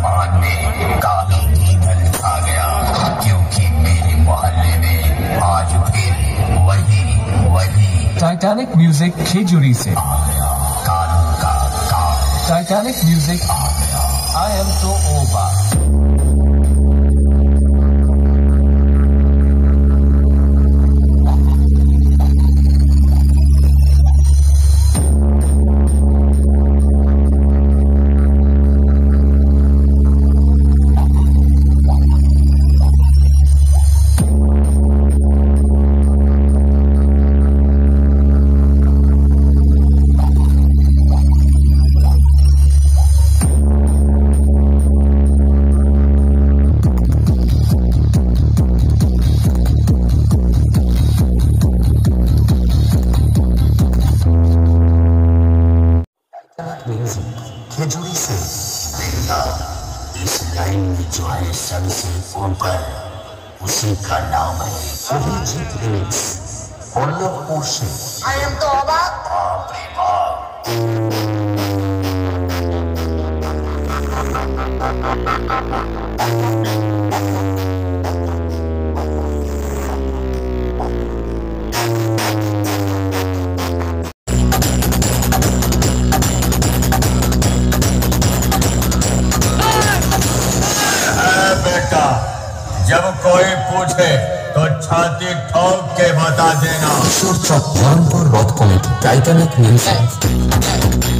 आसमान में काला ईगल छा गया क्योंकि मेरे मोहल्ले में आज फिर वही वही टाइटैनिक म्यूज़िक खेजुरी से। आ गया कानून का टाइटैनिक म्यूज़िक आ गया। आई एम तो ओबा खेजूरी से देखना इस लाइन में जो है सबसे ऊपर उसी का नाम है अभिजीत आई एम तो अबाक बाप रे बाप जब कोई पूछे तो छाती ठोक के बता देना চক ধরমপুর রথ কমিটি টাইটানিক মিউজিয়াম